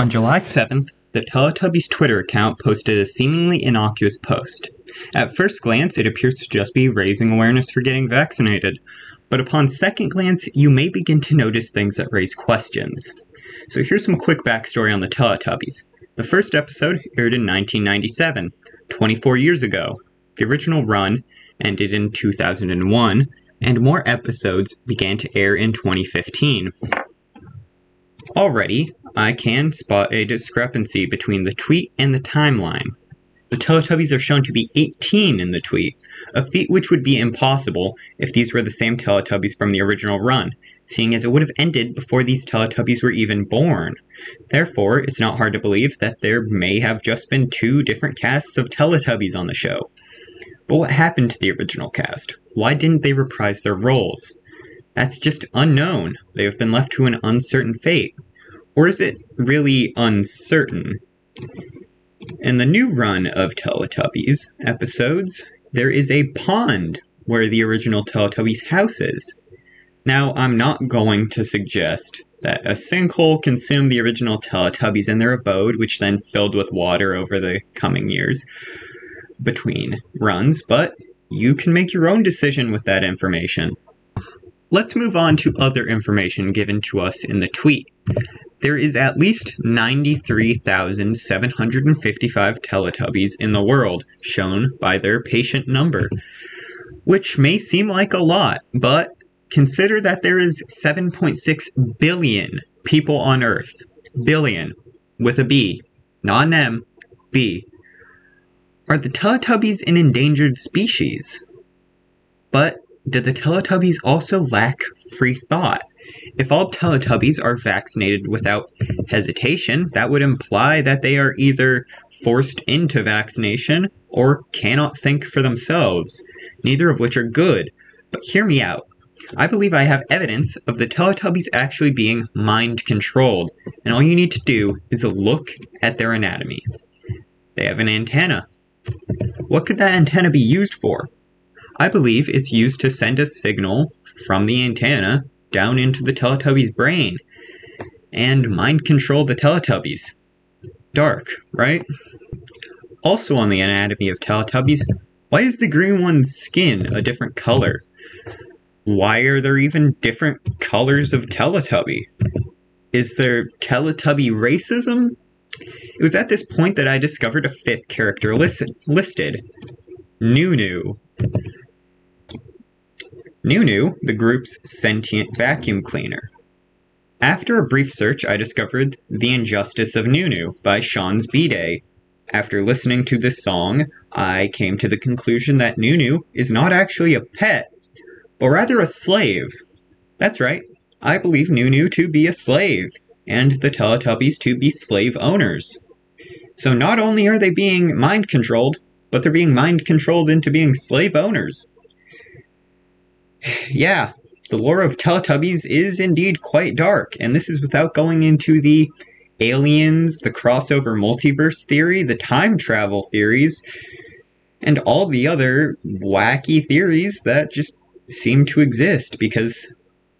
On July 7th, the Teletubbies Twitter account posted a seemingly innocuous post. At first glance, it appears to just be raising awareness for getting vaccinated, but upon second glance, you may begin to notice things that raise questions. So here's some quick backstory on the Teletubbies. The first episode aired in 1997, 24 years ago. The original run ended in 2001, and more episodes began to air in 2015. Already, I can spot a discrepancy between the tweet and the timeline. The Teletubbies are shown to be 18 in the tweet, a feat which would be impossible if these were the same Teletubbies from the original run, seeing as it would have ended before these Teletubbies were even born. Therefore, it's not hard to believe that there may have just been two different casts of Teletubbies on the show. But what happened to the original cast? Why didn't they reprise their roles? That's just unknown. They have been left to an uncertain fate. Or is it really uncertain? In the new run of Teletubbies episodes, there is a pond where the original Teletubbies house is. Now, I'm not going to suggest that a sinkhole consumed the original Teletubbies in their abode, which then filled with water over the coming years between runs, but you can make your own decision with that information. Let's move on to other information given to us in the tweet. There is at least 93,755 Teletubbies in the world, shown by their patient number, which may seem like a lot, but consider that there is 7.6 billion people on Earth. Billion, with a B, not an M, B. Are the Teletubbies an endangered species? But do the Teletubbies also lack free thought? If all Teletubbies are vaccinated without hesitation, that would imply that they are either forced into vaccination or cannot think for themselves, neither of which are good. But hear me out. I believe I have evidence of the Teletubbies actually being mind controlled, and all you need to do is look at their anatomy. They have an antenna. What could that antenna be used for? I believe it's used to send a signal from the antenna down into the Teletubby's brain and mind control the Teletubbies. Dark, right? Also on the anatomy of Teletubbies, why is the green one's skin a different color? Why are there even different colors of Teletubby? Is there Teletubby racism? It was at this point that I discovered a fifth character list- listed Noo-Noo. Noo-Noo, the group's sentient vacuum cleaner. After a brief search, I discovered The Injustice of Noo-Noo by Sean's B-Day. After listening to this song, I came to the conclusion that Noo-Noo is not actually a pet, but rather a slave. That's right, I believe Noo-Noo to be a slave, and the Teletubbies to be slave owners. So not only are they being mind controlled, but they're being mind controlled into being slave owners yeah, the lore of Teletubbies is indeed quite dark, and this is without going into the aliens, the crossover multiverse theory, the time travel theories, and all the other wacky theories that just seem to exist because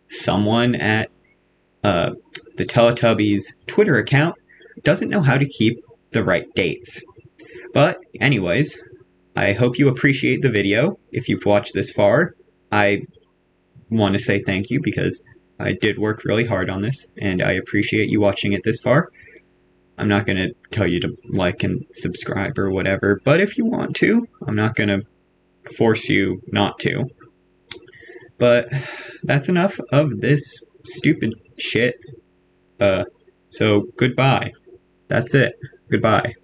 someone at uh, the Teletubbies Twitter account doesn't know how to keep the right dates. But, anyways, I hope you appreciate the video if you've watched this far. I want to say thank you because I did work really hard on this and I appreciate you watching it this far. I'm not going to tell you to like and subscribe or whatever, but if you want to, I'm not going to force you not to. But that's enough of this stupid shit. Uh, so goodbye. That's it. Goodbye.